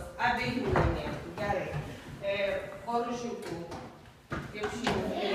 komandos abiejų laimėtų. Gerai. E, Poružiukų kiaušinių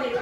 amigo,